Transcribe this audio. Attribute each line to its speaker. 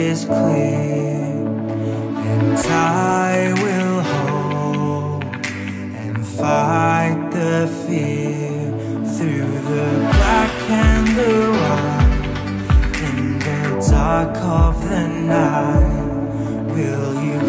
Speaker 1: is clear, and I will hold and fight the fear through the black and the white in the dark of the night. Will you?